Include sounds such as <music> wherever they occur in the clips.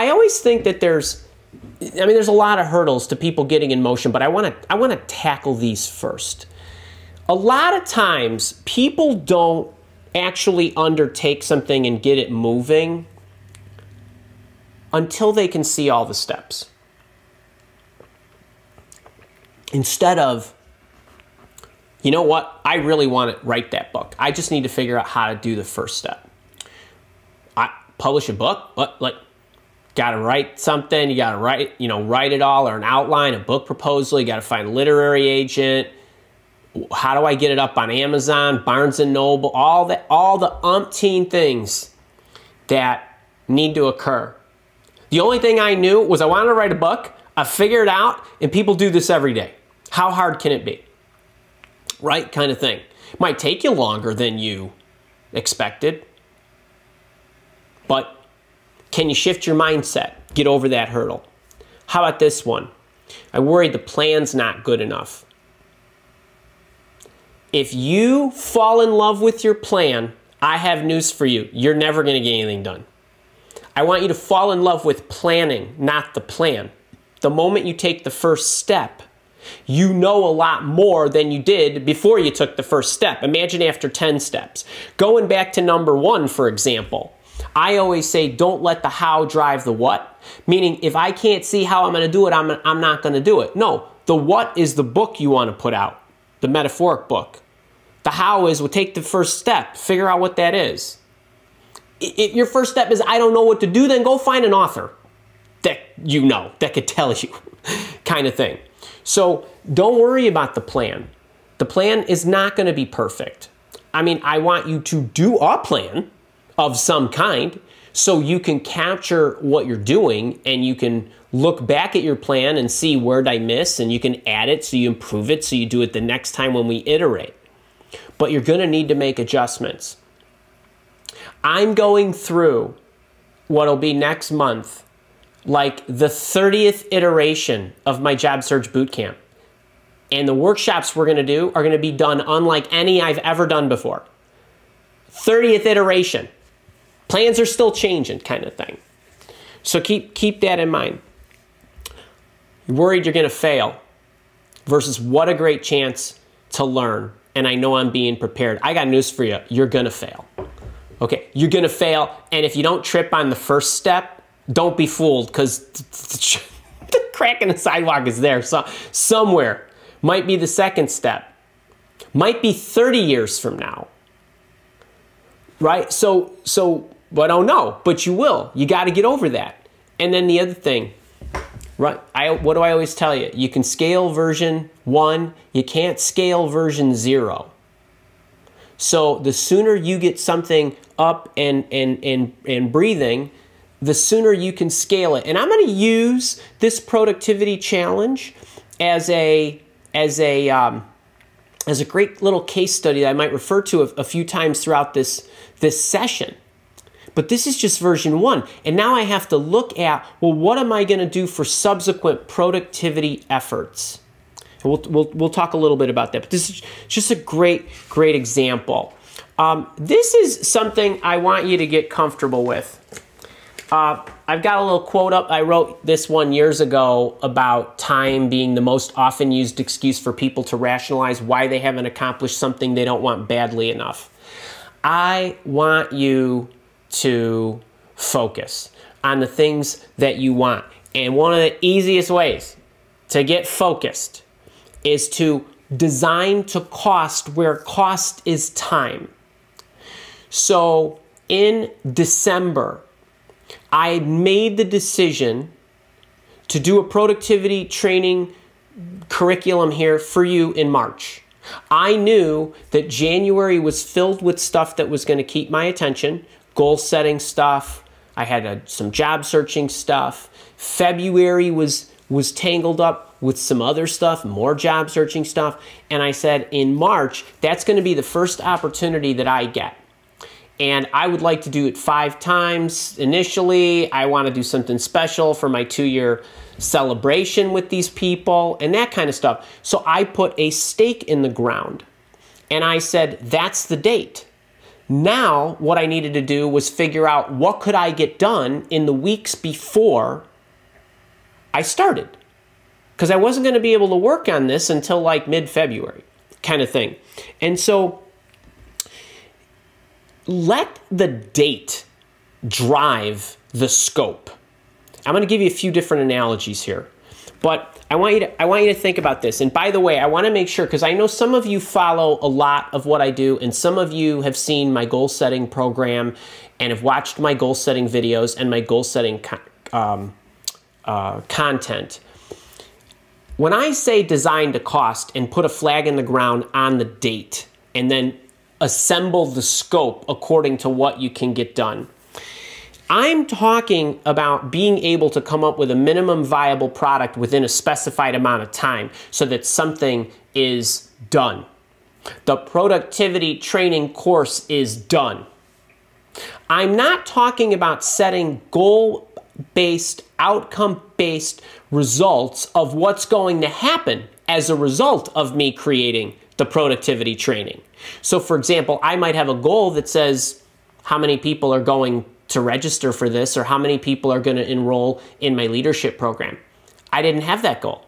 I always think that there's, I mean, there's a lot of hurdles to people getting in motion, but I want to I want to tackle these first. A lot of times, people don't actually undertake something and get it moving until they can see all the steps. Instead of, you know what, I really want to write that book. I just need to figure out how to do the first step. I publish a book, but like got to write something, you got to write, you know, write it all or an outline, a book proposal, you got to find a literary agent. How do I get it up on Amazon, Barnes and Noble, all that all the umpteen things that need to occur. The only thing I knew was I wanted to write a book. I figured it out and people do this every day. How hard can it be? Right kind of thing. Might take you longer than you expected. But can you shift your mindset? Get over that hurdle. How about this one? I worry the plan's not good enough. If you fall in love with your plan, I have news for you. You're never going to get anything done. I want you to fall in love with planning, not the plan. The moment you take the first step, you know a lot more than you did before you took the first step. Imagine after 10 steps. Going back to number one, for example, I always say don't let the how drive the what. Meaning, if I can't see how I'm going to do it, I'm, I'm not going to do it. No, the what is the book you want to put out, the metaphoric book. The how is, well, take the first step, figure out what that is. If your first step is, I don't know what to do, then go find an author that you know, that could <laughs> tell you, kind of thing. So don't worry about the plan. The plan is not going to be perfect. I mean, I want you to do a plan of some kind so you can capture what you're doing and you can look back at your plan and see where did I miss and you can add it so you improve it so you do it the next time when we iterate. But you're going to need to make adjustments. I'm going through what'll be next month like the 30th iteration of my job search bootcamp. And the workshops we're going to do are going to be done unlike any I've ever done before. 30th iteration. Plans are still changing kind of thing. So keep keep that in mind. You're worried you're going to fail versus what a great chance to learn. And I know I'm being prepared. I got news for you. You're going to fail. Okay, you're going to fail and if you don't trip on the first step, don't be fooled because <laughs> the crack in the sidewalk is there so, somewhere. Might be the second step. Might be 30 years from now. Right? So, so, but oh don't but you will. You got to get over that. And then the other thing, right? I, what do I always tell you? You can scale version one, you can't scale version zero. So the sooner you get something up and, and, and, and breathing, the sooner you can scale it. And I'm going to use this productivity challenge as a as a um, as a great little case study that I might refer to a, a few times throughout this this session. But this is just version one. And now I have to look at, well, what am I going to do for subsequent productivity efforts? And we'll, we'll, we'll talk a little bit about that. But this is just a great, great example. Um, this is something I want you to get comfortable with. Uh, I've got a little quote up. I wrote this one years ago about time being the most often used excuse for people to rationalize why they haven't accomplished something they don't want badly enough. I want you to focus on the things that you want. And one of the easiest ways to get focused is to design to cost where cost is time. So in December, I made the decision to do a productivity training curriculum here for you in March. I knew that January was filled with stuff that was going to keep my attention, goal setting stuff. I had a, some job searching stuff. February was was tangled up with some other stuff, more job searching stuff, and I said in March, that's going to be the first opportunity that I get and I would like to do it five times initially. I want to do something special for my two year celebration with these people and that kind of stuff. So I put a stake in the ground and I said, that's the date. Now, what I needed to do was figure out what could I get done in the weeks before I started. Because I wasn't going to be able to work on this until like mid February, kind of thing. And so let the date drive the scope. I'm going to give you a few different analogies here. But I want you to I want you to think about this. And by the way, I want to make sure because I know some of you follow a lot of what I do, and some of you have seen my goal setting program and have watched my goal setting videos and my goal setting um, uh, content. When I say design to cost and put a flag in the ground on the date and then assemble the scope according to what you can get done. I'm talking about being able to come up with a minimum viable product within a specified amount of time so that something is done. The productivity training course is done. I'm not talking about setting goal based, outcome based results of what's going to happen as a result of me creating the productivity training. So, for example, I might have a goal that says how many people are going to register for this or how many people are going to enroll in my leadership program. I didn't have that goal.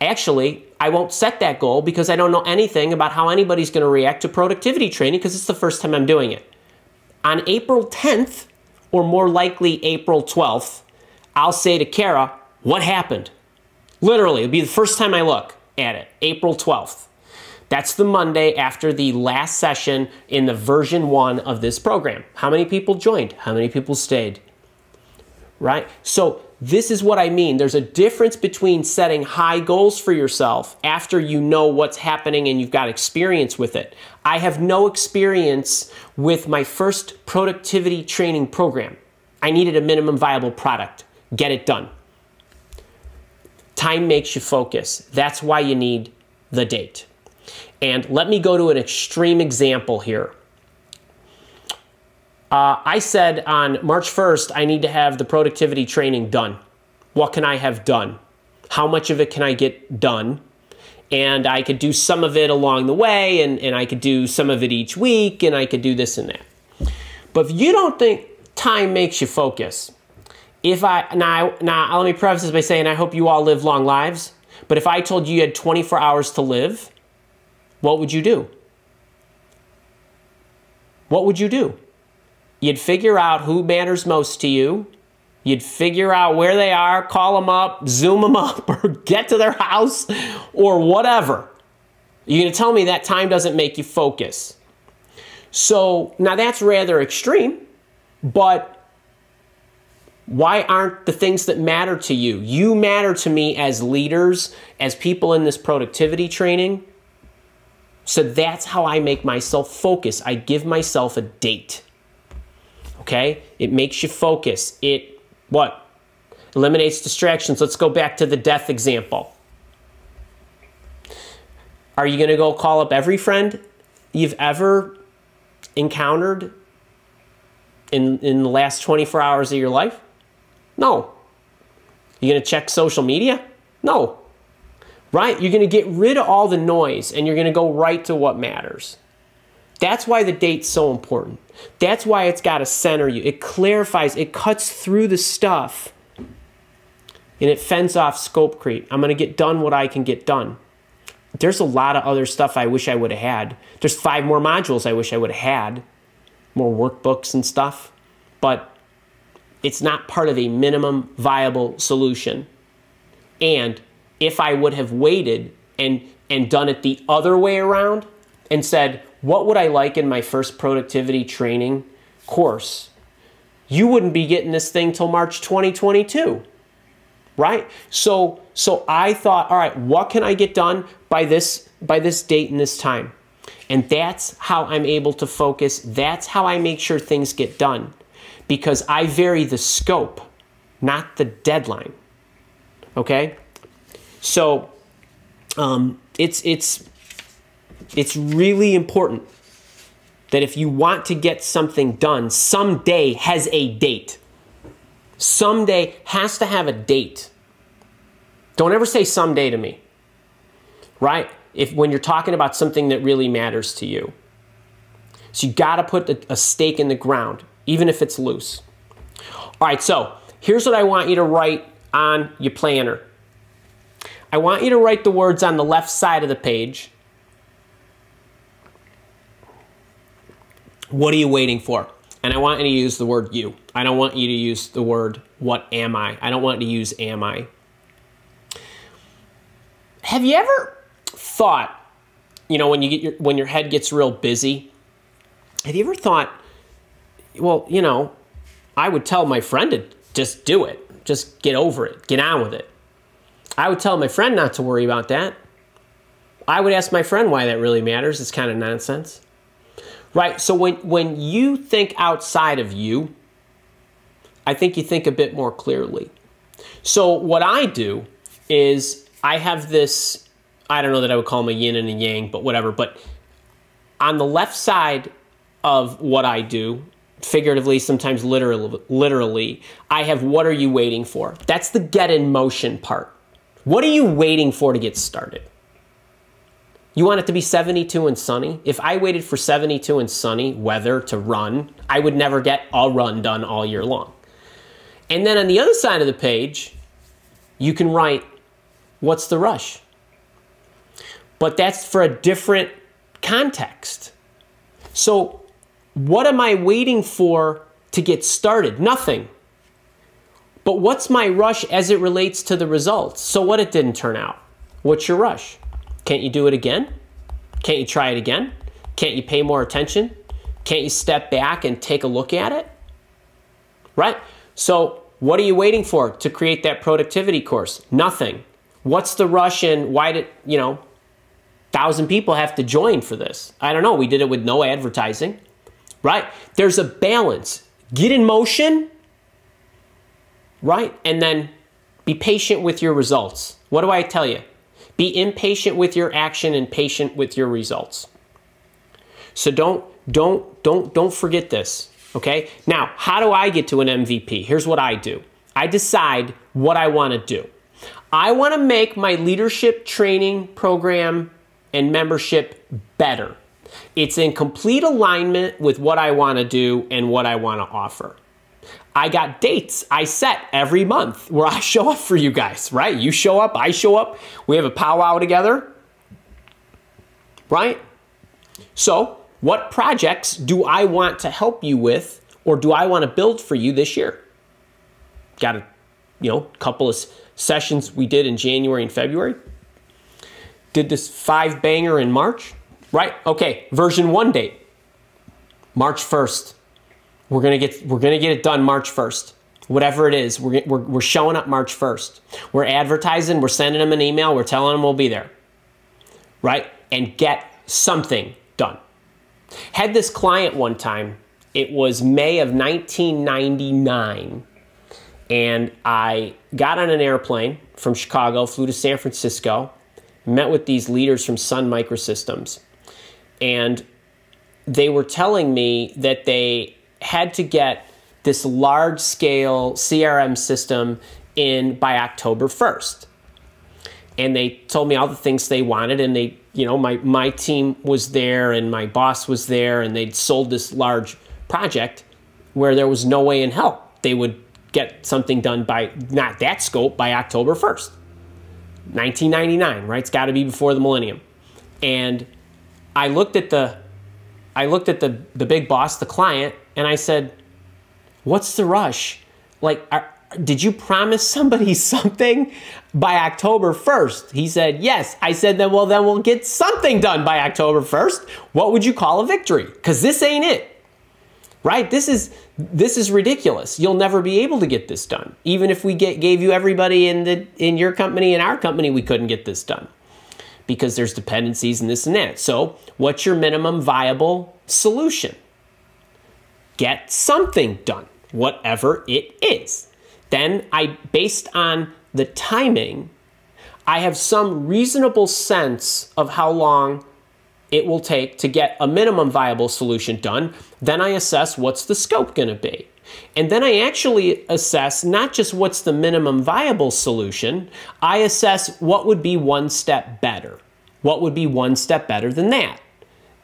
Actually, I won't set that goal because I don't know anything about how anybody's going to react to productivity training because it's the first time I'm doing it. On April 10th, or more likely April 12th, I'll say to Kara, What happened? Literally, it'll be the first time I look at it, April 12th. That's the Monday after the last session in the version one of this program. How many people joined? How many people stayed? Right? So, this is what I mean. There's a difference between setting high goals for yourself after you know what's happening and you've got experience with it. I have no experience with my first productivity training program. I needed a minimum viable product. Get it done. Time makes you focus. That's why you need the date. And let me go to an extreme example here. Uh, I said on March 1st, I need to have the productivity training done. What can I have done? How much of it can I get done? And I could do some of it along the way, and, and I could do some of it each week, and I could do this and that. But if you don't think time makes you focus, if I now now let me preface this by saying I hope you all live long lives. But if I told you you had 24 hours to live, what would you do? What would you do? You'd figure out who matters most to you. You'd figure out where they are, call them up, zoom them up, <laughs> or get to their house, or whatever. You're going to tell me that time doesn't make you focus. So now that's rather extreme, but why aren't the things that matter to you? You matter to me as leaders, as people in this productivity training. So that's how I make myself focus. I give myself a date. Okay? It makes you focus. It what? Eliminates distractions. Let's go back to the death example. Are you going to go call up every friend you've ever encountered in, in the last 24 hours of your life? No. You going to check social media? No right? You're going to get rid of all the noise and you're going to go right to what matters. That's why the date's so important. That's why it's got to center you. It clarifies, it cuts through the stuff and it fends off scope creep. I'm going to get done what I can get done. There's a lot of other stuff I wish I would have had. There's five more modules I wish I would have had, more workbooks and stuff, but it's not part of a minimum viable solution. And if I would have waited and and done it the other way around and said, what would I like in my first productivity training course? You wouldn't be getting this thing till March 2022. Right? So so I thought, all right, what can I get done by this by this date and this time? And that's how I'm able to focus. That's how I make sure things get done. Because I vary the scope, not the deadline. Okay? So um, it's it's it's really important that if you want to get something done, someday has a date. Someday has to have a date. Don't ever say someday to me. Right? If when you're talking about something that really matters to you. So you got to put a, a stake in the ground, even if it's loose. All right, so here's what I want you to write on your planner. I want you to write the words on the left side of the page. What are you waiting for? And I want you to use the word you. I don't want you to use the word what am I. I don't want you to use am I. Have you ever thought, you know, when you get your when your head gets real busy, have you ever thought, well, you know, I would tell my friend to just do it. Just get over it. Get on with it. I would tell my friend not to worry about that. I would ask my friend why that really matters. It's kind of nonsense. Right? So when when you think outside of you, I think you think a bit more clearly. So what I do is I have this I don't know that I would call them a yin and a yang, but whatever, but on the left side of what I do, figuratively, sometimes literally, literally, I have what are you waiting for? That's the get in motion part. What are you waiting for to get started? You want it to be 72 and sunny? If I waited for 72 and sunny weather to run, I would never get a run done all year long. And then on the other side of the page, you can write, What's the rush? But that's for a different context. So, what am I waiting for to get started? Nothing. But what's my rush as it relates to the results? So, what it didn't turn out? What's your rush? Can't you do it again? Can't you try it again? Can't you pay more attention? Can't you step back and take a look at it? Right? So, what are you waiting for to create that productivity course? Nothing. What's the rush and why did, you know, thousand people have to join for this? I don't know. We did it with no advertising, right? There's a balance. Get in motion, right? And then be patient with your results. What do I tell you? Be impatient with your action and patient with your results. So don't don't don't don't forget this, okay? Now, how do I get to an MVP? Here's what I do. I decide what I want to do. I want to make my leadership training program and membership better. It's in complete alignment with what I want to do and what I want to offer. I got dates I set every month where I show up for you guys, right? You show up, I show up, we have a powwow together, right? So, what projects do I want to help you with or do I want to build for you this year? Got a you know, couple of sessions we did in January and February. Did this five banger in March, right? Okay, version one date, March 1st. We're gonna get we're gonna get it done March 1st. Whatever it is, we're, we're, we're showing up March 1st. We're advertising, we're sending them an email, we're telling them we'll be there, right? And get something done. Had this client one time, it was May of 1999 and I got on an airplane from Chicago, flew to San Francisco, met with these leaders from Sun Microsystems, and they were telling me that they had to get this large scale CRM system in by October 1st. And they told me all the things they wanted and they, you know, my my team was there and my boss was there and they'd sold this large project where there was no way in hell they would get something done by not that scope by October 1st. 1999, right? It's got to be before the millennium. And I looked at the I looked at the the big boss, the client, and I said, "What's the rush? Like are, did you promise somebody <laughs> something by October 1st? He said, Yes. I said, Then, well, then we'll get something done by October 1st. What would you call a victory? Because this ain't it right? This is this is ridiculous. You'll never be able to get this done. Even if we get, gave you everybody in the in your company and our company, we couldn't get this done because there's dependencies and this and that. So, what's your minimum viable solution? Get something done, whatever it is. Then I based on the timing, I have some reasonable sense of how long it will take to get a minimum viable solution done. Then I assess what's the scope going to be. And then I actually assess not just what's the minimum viable solution, I assess what would be one step better. What would be one step better than that?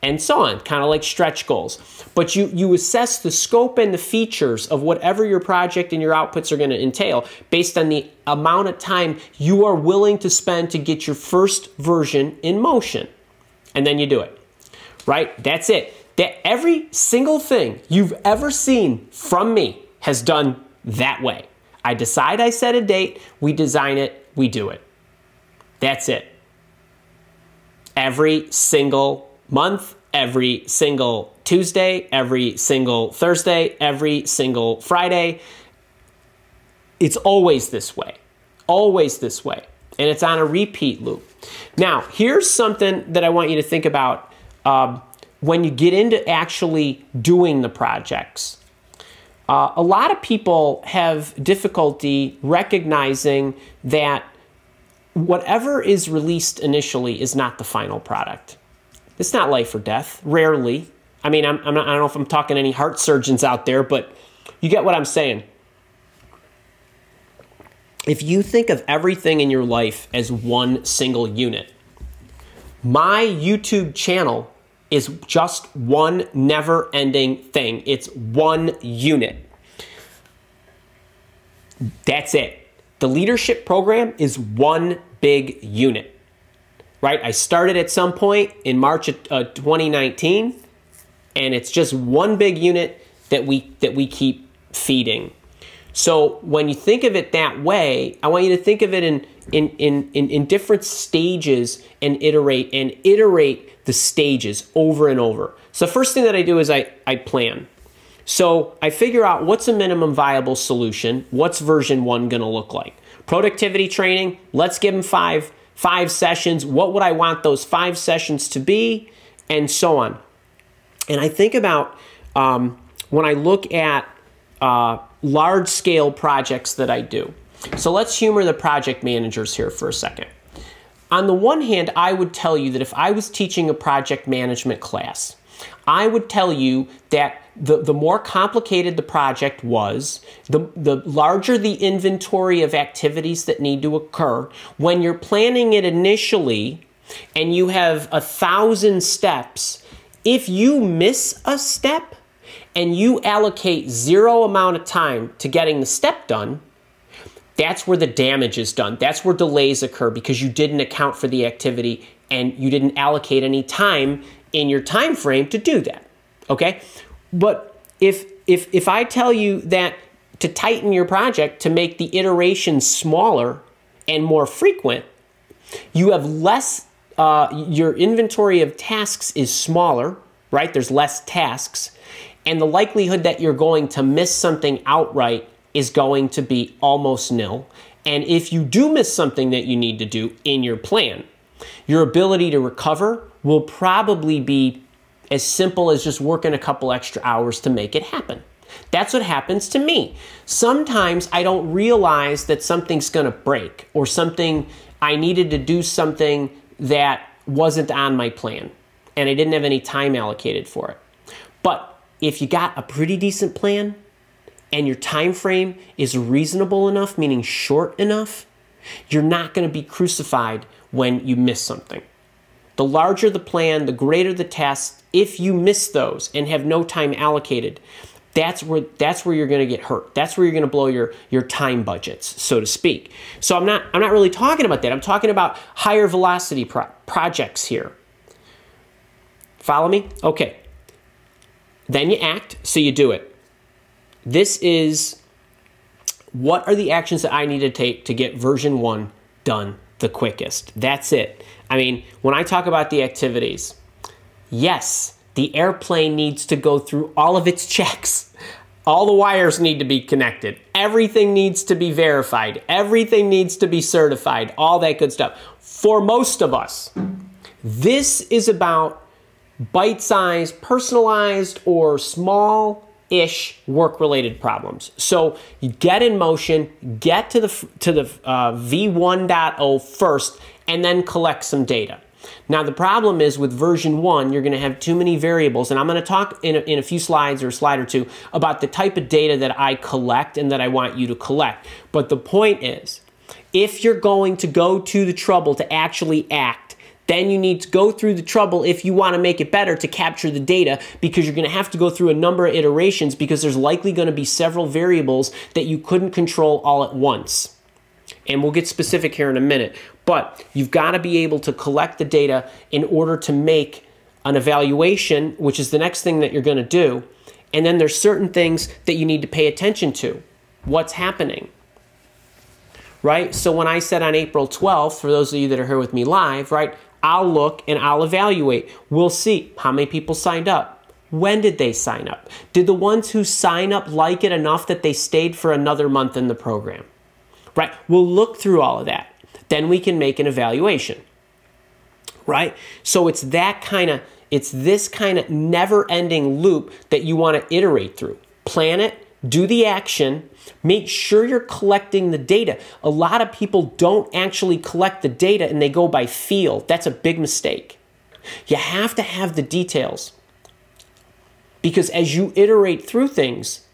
And so on, kind of like stretch goals. But you, you assess the scope and the features of whatever your project and your outputs are going to entail based on the amount of time you are willing to spend to get your first version in motion. And then you do it, right? That's it. That every single thing you've ever seen from me has done that way. I decide I set a date, we design it, we do it. That's it. Every single month, every single Tuesday, every single Thursday, every single Friday. It's always this way. Always this way. And it's on a repeat loop. Now, here's something that I want you to think about um, when you get into actually doing the projects. Uh, a lot of people have difficulty recognizing that whatever is released initially is not the final product. It's not life or death, rarely. I mean, I'm, I'm not, I don't know if I'm talking to any heart surgeons out there, but you get what I'm saying. If you think of everything in your life as one single unit, my YouTube channel is just one never ending thing. It's one unit. That's it. The leadership program is one big unit, right? I started at some point in March of uh, 2019, and it's just one big unit that we that we keep feeding. So when you think of it that way, I want you to think of it in in in in, in different stages and iterate and iterate the stages over and over. So first thing that I do is I, I plan. So I figure out what's a minimum viable solution, what's version one gonna look like. Productivity training, let's give them five, five sessions. What would I want those five sessions to be? And so on. And I think about um, when I look at uh, large scale projects that I do. So let's humor the project managers here for a second. On the one hand, I would tell you that if I was teaching a project management class, I would tell you that the, the more complicated the project was, the, the larger the inventory of activities that need to occur. When you're planning it initially and you have a thousand steps, if you miss a step and you allocate zero amount of time to getting the step done, that's where the damage is done. That's where delays occur because you didn't account for the activity and you didn't allocate any time in your time frame to do that. Okay? But if if if I tell you that to tighten your project to make the iterations smaller and more frequent, you have less uh, your inventory of tasks is smaller, right? There's less tasks, and the likelihood that you're going to miss something outright is going to be almost nil. And if you do miss something that you need to do in your plan, your ability to recover will probably be as simple as just working a couple extra hours to make it happen. That's what happens to me. Sometimes I don't realize that something's going to break or something I needed to do something that wasn't on my plan and I didn't have any time allocated for it. But if you got a pretty decent plan, and your time frame is reasonable enough, meaning short enough, you're not going to be crucified when you miss something. The larger the plan, the greater the test. If you miss those and have no time allocated, that's where that's where you're going to get hurt. That's where you're going to blow your your time budgets, so to speak. So I'm not I'm not really talking about that. I'm talking about higher velocity pro projects here. Follow me? Okay. Then you act, so you do it. This is what are the actions that I need to take to get version one done the quickest. That's it. I mean, when I talk about the activities, yes, the airplane needs to go through all of its checks. All the wires need to be connected. Everything needs to be verified. Everything needs to be certified. All that good stuff. For most of us, this is about bite sized, personalized, or small ish work related problems. So get in motion, get to the to the uh, v1.0 first, and then collect some data. Now the problem is with version one, you're going to have too many variables, and I'm going to talk in a, in a few slides or a slide or two about the type of data that I collect and that I want you to collect. But the point is, if you're going to go to the trouble to actually act, Then you need to go through the trouble if you want to make it better to capture the data because you're going to have to go through a number of iterations because there's likely going to be several variables that you couldn't control all at once. And we'll get specific here in a minute. But you've got to be able to collect the data in order to make an evaluation, which is the next thing that you're going to do. And then there's certain things that you need to pay attention to. What's happening? Right? So when I said on April 12th, for those of you that are here with me live, right, I'll look and I'll evaluate. We'll see how many people signed up. When did they sign up? Did the ones who sign up like it enough that they stayed for another month in the program? Right? We'll look through all of that. Then we can make an evaluation. Right? So it's that kind of it's this kind of never-ending loop that you want to iterate through. Plan it, do the action, Make sure you're collecting the data. A lot of people don't actually collect the data and they go by feel. That's a big mistake. You have to have the details. Because as you iterate through things,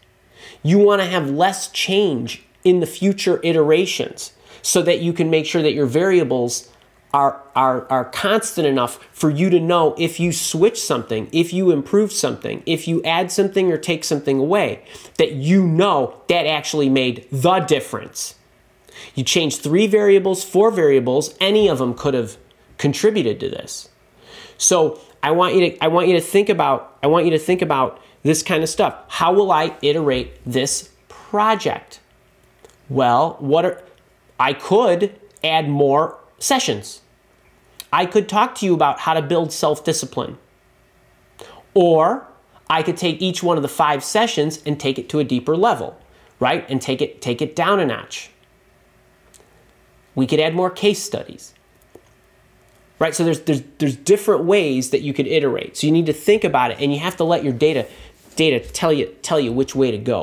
you want to have less change in the future iterations so that you can make sure that your variables are, are, are constant enough for you to know if you switch something, if you improve something, if you add something or take something away, that you know that actually made the difference. You change three variables, four variables, any of them could have contributed to this. So I want you to I want you to think about I want you to think about this kind of stuff. How will I iterate this project? Well, what are I could add more sessions. I could talk to you about how to build self discipline. Or I could take each one of the five sessions and take it to a deeper level, right? And take it, take it down a notch. We could add more case studies. Right? So there's, there's, there's different ways that you could iterate. So you need to think about it and you have to let your data, data tell, you, tell you which way to go.